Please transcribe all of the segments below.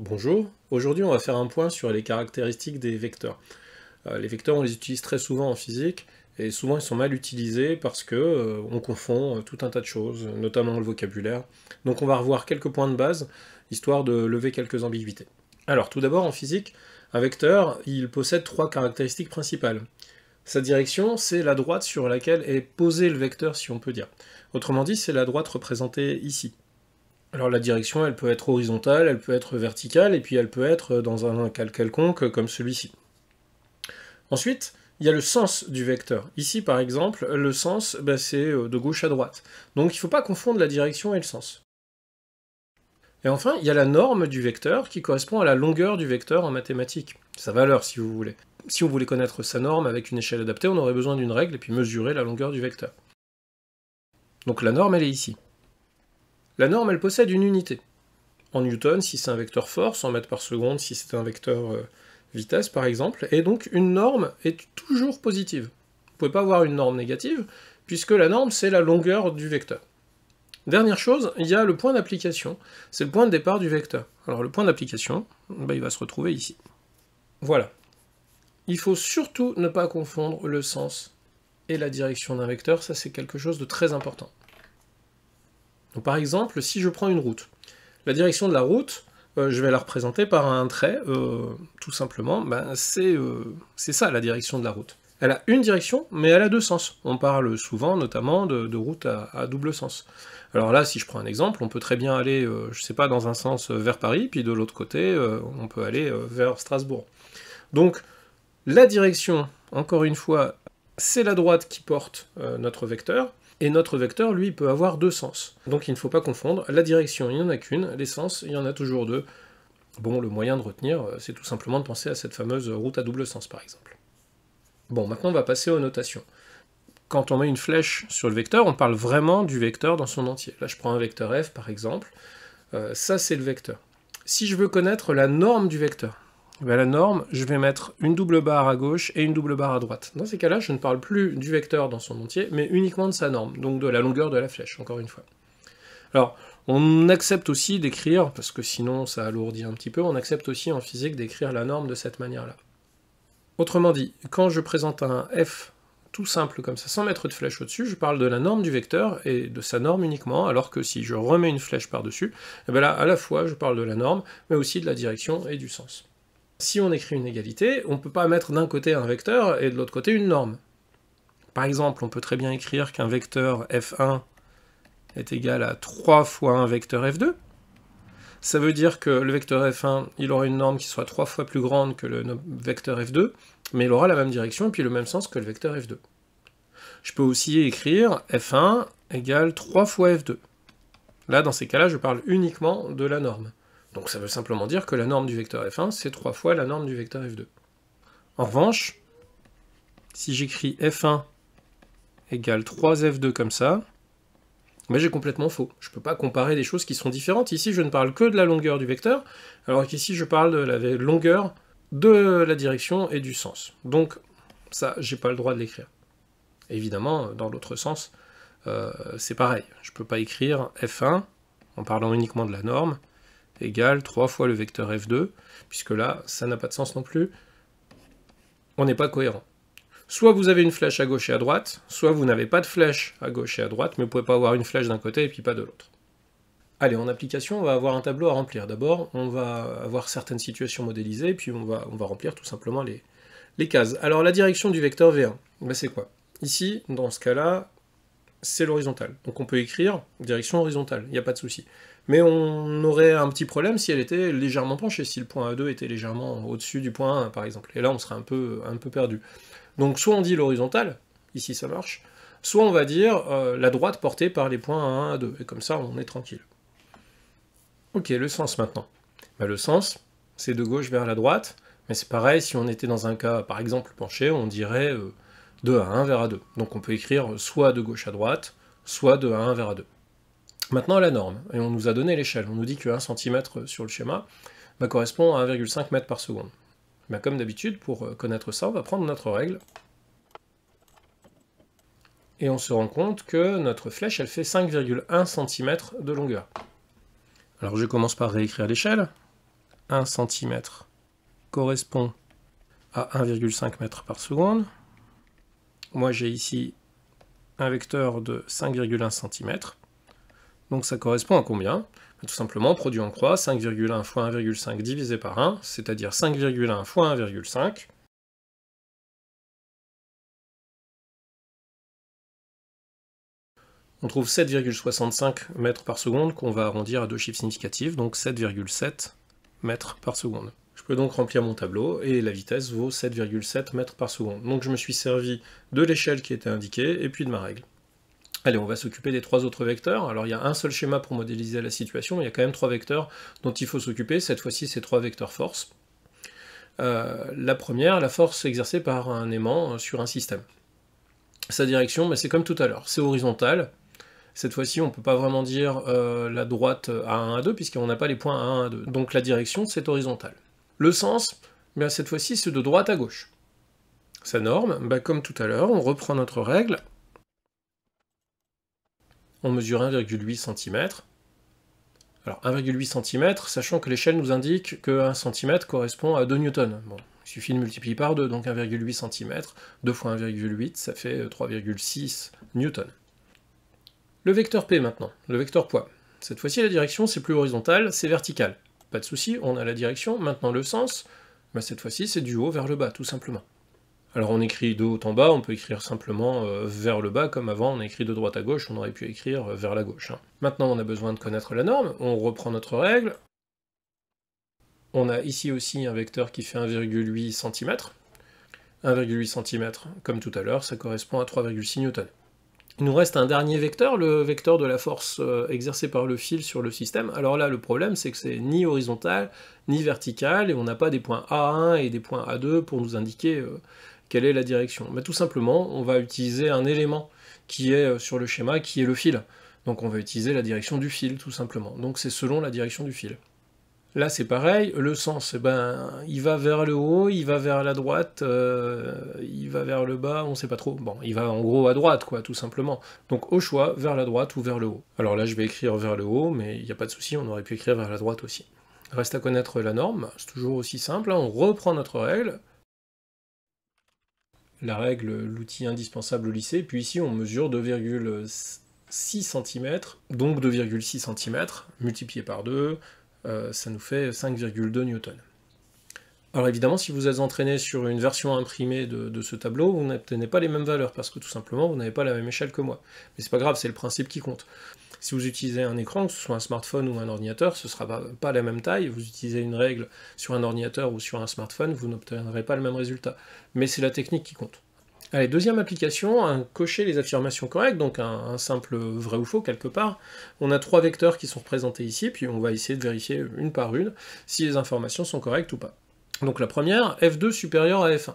Bonjour, aujourd'hui on va faire un point sur les caractéristiques des vecteurs. Euh, les vecteurs on les utilise très souvent en physique, et souvent ils sont mal utilisés parce que euh, on confond euh, tout un tas de choses, notamment le vocabulaire. Donc on va revoir quelques points de base, histoire de lever quelques ambiguïtés. Alors tout d'abord en physique, un vecteur il possède trois caractéristiques principales. Sa direction, c'est la droite sur laquelle est posé le vecteur, si on peut dire. Autrement dit, c'est la droite représentée ici. Alors la direction, elle peut être horizontale, elle peut être verticale, et puis elle peut être dans un cal quelconque comme celui-ci. Ensuite, il y a le sens du vecteur. Ici, par exemple, le sens, ben, c'est euh, de gauche à droite. Donc il ne faut pas confondre la direction et le sens. Et enfin, il y a la norme du vecteur qui correspond à la longueur du vecteur en mathématiques, sa valeur si vous voulez. Si on voulait connaître sa norme avec une échelle adaptée, on aurait besoin d'une règle et puis mesurer la longueur du vecteur. Donc la norme, elle est ici. La norme, elle possède une unité. En newton, si c'est un vecteur force, en mètres par seconde, si c'est un vecteur euh, vitesse, par exemple, et donc une norme est toujours positive. Vous ne pouvez pas avoir une norme négative, puisque la norme, c'est la longueur du vecteur. Dernière chose, il y a le point d'application, c'est le point de départ du vecteur. Alors le point d'application, bah, il va se retrouver ici. Voilà. Il faut surtout ne pas confondre le sens et la direction d'un vecteur, ça c'est quelque chose de très important par exemple, si je prends une route, la direction de la route, euh, je vais la représenter par un trait, euh, tout simplement, ben, euh, c'est ça la direction de la route. Elle a une direction, mais elle a deux sens. On parle souvent, notamment, de, route à, double sens. Alors là, si je prends un exemple, on peut très bien aller, je sais pas, dans un sens vers Paris, puis de l'autre côté, on peut aller vers Strasbourg. Donc, la direction, encore une fois, c'est la droite qui porte notre vecteur, et notre vecteur, lui, peut avoir deux sens. Donc il ne faut pas confondre, la direction, il n'y en a qu'une, les sens, il y en a toujours deux. Bon, le moyen de retenir, euh, c'est tout simplement de penser à cette fameuse route à double sens, par exemple. Bon, maintenant on va passer aux notations. Quand on met une flèche sur le vecteur, on parle vraiment du vecteur dans son entier. Là, je prends un vecteur f, par exemple. Euh, ça, c'est le vecteur. Si je veux connaître la norme du vecteur, ben, la norme, je vais mettre une double barre à gauche et une double barre à droite. Dans ces cas-là, je ne parle plus du vecteur dans son entier, mais uniquement de sa norme, donc de la longueur de la flèche, encore une fois. Alors, on accepte aussi d'écrire, parce que sinon ça alourdit un petit peu, on accepte aussi en physique d'écrire la norme de cette manière-là. Autrement dit, quand je présente un f tout simple comme ça, sans mettre de flèche au-dessus, je parle de la norme du vecteur et de sa norme uniquement, alors que si je remets une flèche par-dessus, eh bien là, à la fois, je parle de la norme, mais aussi de la direction et du sens. Si on écrit une égalité, on ne peut pas mettre d'un côté un vecteur et de l'autre côté une norme. Par exemple, on peut très bien écrire qu'un vecteur f1 est égal à 3 fois un vecteur f2. Ça veut dire que le vecteur f1, il aura une norme qui soit 3 fois plus grande que le vecteur f2, mais il aura la même direction et puis le même sens que le vecteur f2. Je peux aussi écrire f1 égale 3 fois f2. Là, dans ces cas-là, je parle uniquement de la norme. Donc ça veut simplement dire que la norme du vecteur f1, c'est 3 fois la norme du vecteur f2. En revanche, si j'écris f1 égale 3f2 comme ça, ben j'ai complètement faux. Je ne peux pas comparer des choses qui sont différentes. Ici, je ne parle que de la longueur du vecteur, alors qu'ici, je parle de la longueur de la direction et du sens. Donc, ça, j'ai pas le droit de l'écrire. Évidemment, dans l'autre sens, euh, c'est pareil. Je ne peux pas écrire f1 en parlant uniquement de la norme, égale 3 fois le vecteur f2, puisque là, ça n'a pas de sens non plus. On n'est pas cohérent. Soit vous avez une flèche à gauche et à droite, soit vous n'avez pas de flèche à gauche et à droite, mais vous ne pouvez pas avoir une flèche d'un côté et puis pas de l'autre. Allez, en application, on va avoir un tableau à remplir. D'abord, on va avoir certaines situations modélisées, puis on va, on va remplir tout simplement les, les cases. Alors, la direction du vecteur V1, ben, c'est quoi? Ici, dans ce cas-là, c'est l'horizontale. Donc on peut écrire direction horizontale, il n'y a pas de souci. Mais on aurait un petit problème si elle était légèrement penchée, si le point A2 était légèrement au-dessus du point 1, par exemple. Et là, on serait un peu, un peu perdu. Donc soit on dit l'horizontale, ici ça marche, soit on va dire euh, la droite portée par les points 1 à 2, et comme ça on est tranquille. Ok, le sens maintenant. Bah, le sens, c'est de gauche vers la droite, mais c'est pareil, si on était dans un cas, par exemple, penché, on dirait euh, de A1 vers A2. Donc on peut écrire soit de gauche à droite, soit de A1 vers A2. Maintenant la norme, et on nous a donné l'échelle, on nous dit que 1 cm sur le schéma bah, correspond à 1,5 m par seconde. Bah, comme d'habitude, pour euh, connaître ça, on va prendre notre règle, et on se rend compte que notre flèche, elle fait 5,1 cm de longueur. Alors je commence par réécrire l'échelle. 1 cm correspond à 1,5 m par seconde. Moi j'ai ici un vecteur de 5,1 cm. Donc ça correspond à combien Tout simplement, produit en croix, 5,1 fois 1,5 divisé par 1, c'est-à dire 5,1 fois 1,5. On trouve 7,65 mètres par seconde qu'on va arrondir à deux chiffres significatifs, donc 7,7 mètres par seconde. Je peux donc remplir mon tableau, et la vitesse vaut 7,7 mètres par seconde. Donc je me suis servi de l'échelle qui était indiquée, et puis de ma règle. Allez, on va s'occuper des trois autres vecteurs. Alors il y a un seul schéma pour modéliser la situation, il y a quand même trois vecteurs dont il faut s'occuper. Cette fois-ci, c'est trois vecteurs force. Euh, la première, la force exercée par un aimant sur un système. Sa direction, mais c'est comme tout à l'heure, c'est horizontal. Cette fois-ci, on ne peut pas vraiment dire euh, la droite à 1 à 2, puisqu'on n'a pas les points à 1 à 2. Donc la direction, c'est horizontal. Le sens, bien, cette fois-ci, c'est de droite à gauche. Sa norme, ben, comme tout à l'heure, on reprend notre règle, on mesure 1,8 cm. Alors 1,8 cm, sachant que l'échelle nous indique que 1 cm correspond à 2 newtons. Bon, il suffit de multiplier par 2, donc 1,8 cm, 2 fois 1,8, ça fait 3,6 newtons. Le vecteur P maintenant, le vecteur poids. Cette fois-ci, la direction, c'est plus horizontal, c'est vertical. Pas de souci, on a la direction. Maintenant, le sens, bah, cette fois-ci, c'est du haut vers le bas, tout simplement. Alors on écrit de haut en bas, on peut écrire simplement euh, vers le bas, comme avant on a écrit de droite à gauche, on aurait pu écrire euh, vers la gauche. Hein. Maintenant on a besoin de connaître la norme, on reprend notre règle. On a ici aussi un vecteur qui fait 1,8 cm. 1,8 cm, comme tout à l'heure, ça correspond à 3,6 newtons. Il nous reste un dernier vecteur, le vecteur de la force euh, exercée par le fil sur le système. Alors là, le problème, c'est que c'est ni horizontal, ni vertical, et on n'a pas des points A1 et des points A2 pour nous indiquer quelle est la direction. Tout simplement, on va utiliser un élément qui est euh, sur le schéma, qui est le fil. Donc on va utiliser la direction du fil, tout simplement. Donc c'est selon la direction du fil. Là, c'est pareil, le sens, eh ben, il va vers le haut, il va vers la droite, euh, il va vers le bas, on sait pas trop. Bon, il va en gros à droite, quoi, tout simplement. Donc au choix, vers la droite ou vers le haut. Alors là, je vais écrire vers le haut, mais il n'y a pas de souci, on aurait pu écrire vers la droite aussi. Reste à connaître la norme, c'est toujours aussi simple, hein. on reprend notre règle. La règle, l'outil indispensable au lycée, puis ici on mesure 2,6 cm, donc 2,6 cm, multiplié par 2, euh, ça nous fait 5,2 newtons. Alors évidemment, si vous êtes entraîné sur une version imprimée de, ce tableau, vous n'obtenez pas les mêmes valeurs, parce que tout simplement, vous n'avez pas la même échelle que moi. Mais c'est pas grave, c'est le principe qui compte. Si vous utilisez un écran, que ce soit un smartphone ou un ordinateur, ce ne sera pas, la même taille. Vous utilisez une règle sur un ordinateur ou sur un smartphone, vous n'obtiendrez pas le même résultat. Mais c'est la technique qui compte. Allez, deuxième application, cocher les affirmations correctes, donc un, simple vrai ou faux quelque part. On a trois vecteurs qui sont représentés ici, puis on va essayer de vérifier une par une si les informations sont correctes ou pas. Donc la première, f2 supérieur à f1.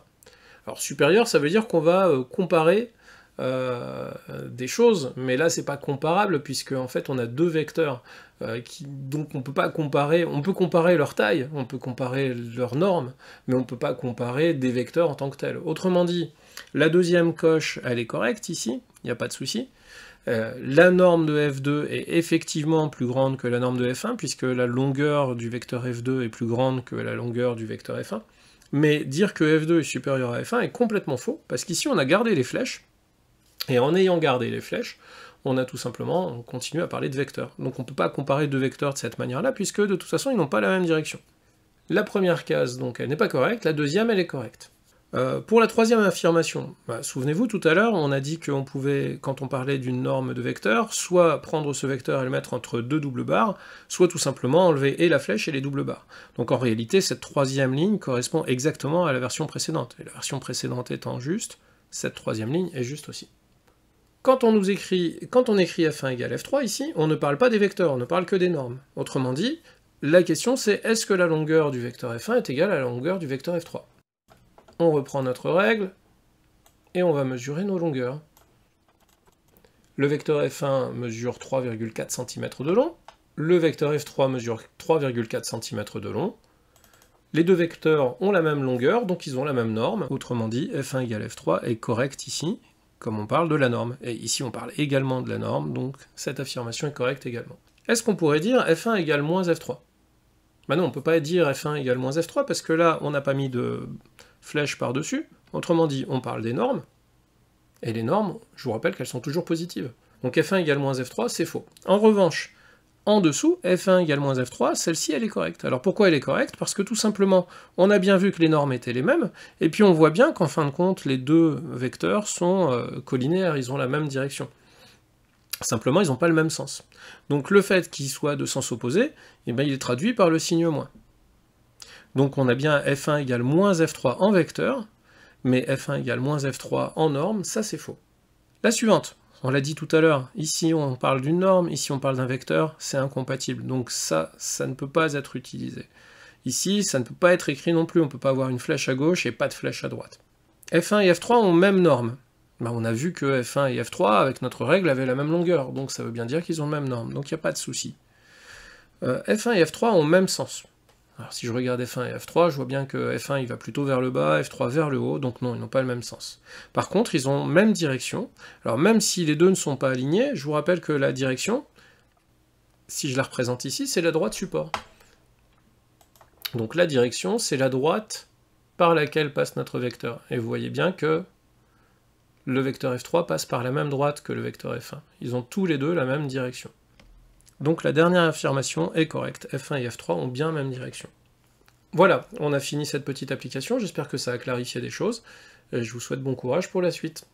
Alors supérieur, ça veut dire qu'on va euh, comparer euh, des choses, mais là c'est pas comparable puisque en fait on a deux vecteurs, euh, qui, donc on peut pas comparer, on peut comparer leur taille, on peut comparer leurs normes, mais on peut pas comparer des vecteurs en tant que tels. Autrement dit, la deuxième coche, elle est correcte ici, il n'y a pas de souci. Euh, la norme de f2 est effectivement plus grande que la norme de f1, puisque la longueur du vecteur f2 est plus grande que la longueur du vecteur f1. Mais dire que f2 est supérieur à f1 est complètement faux, parce qu'ici on a gardé les flèches, et en ayant gardé les flèches, on a tout simplement, on continue à parler de vecteurs. Donc on ne peut pas comparer deux vecteurs de cette manière-là, puisque de toute façon ils n'ont pas la même direction. La première case, donc, elle n'est pas correcte, la deuxième, elle est correcte. Euh, pour la troisième affirmation, bah, souvenez-vous, tout à l'heure, on a dit qu'on pouvait, quand on parlait d'une norme de vecteur, soit prendre ce vecteur et le mettre entre deux doubles barres, soit tout simplement enlever et la flèche et les doubles barres. Donc en réalité, cette troisième ligne correspond exactement à la version précédente, et la version précédente étant juste, cette troisième ligne est juste aussi. Quand on, nous écrit, quand on écrit f1 égale f3 ici, on ne parle pas des vecteurs, on ne parle que des normes. Autrement dit, la question c'est est-ce que la longueur du vecteur f1 est égale à la longueur du vecteur f3 on reprend notre règle, et on va mesurer nos longueurs. Le vecteur f1 mesure 3,4 cm de long, le vecteur f3 mesure 3,4 cm de long, les deux vecteurs ont la même longueur, donc ils ont la même norme, autrement dit, f1 égale f3 est correct ici, comme on parle de la norme. Et ici on parle également de la norme, donc cette affirmation est correcte également. Est-ce qu'on pourrait dire f1 égale moins f3 Maintenant, on ne peut pas dire f1 égale moins f3, parce que là, on n'a pas mis de flèche par-dessus. Autrement dit, on parle des normes, et les normes, je vous rappelle qu'elles sont toujours positives. Donc f1 égale moins f3, c'est faux. En revanche, en dessous, f1 égale moins f3, celle-ci elle est correcte. Alors pourquoi elle est correcte? Parce que tout simplement, on a bien vu que les normes étaient les mêmes, et puis on voit bien qu'en fin de compte, les deux vecteurs sont euh, collinéaires, ils ont la même direction. Simplement, ils n'ont pas le même sens. Donc le fait qu'ils soient de sens opposé, eh bien, il est traduit par le signe moins. Donc on a bien f1 égale moins f3 en vecteur, mais f1 égale moins f3 en norme, ça c'est faux. La suivante, on l'a dit tout à l'heure, ici on parle d'une norme, ici on parle d'un vecteur, c'est incompatible, donc ça, ça ne peut pas être utilisé. Ici, ça ne peut pas être écrit non plus, on ne peut pas avoir une flèche à gauche et pas de flèche à droite. F1 et F3 ont même norme. Ben, on a vu que F1 et F3, avec notre règle, avaient la même longueur, donc ça veut bien dire qu'ils ont le même norme, donc il n'y a pas de souci. Euh, F1 et F3 ont même sens. Alors si je regarde F1 et F3, je vois bien que F1 il va plutôt vers le bas, F3 vers le haut, donc non, ils n'ont pas le même sens. Par contre, ils ont même direction. Alors même si les deux ne sont pas alignés, je vous rappelle que la direction, si je la représente ici, c'est la droite support. Donc la direction, c'est la droite par laquelle passe notre vecteur. Et vous voyez bien que le vecteur F3 passe par la même droite que le vecteur F1. Ils ont tous les deux la même direction. Donc la dernière affirmation est correcte, F1 et F3 ont bien la même direction. Voilà, on a fini cette petite application, j'espère que ça a clarifié des choses, et je vous souhaite bon courage pour la suite.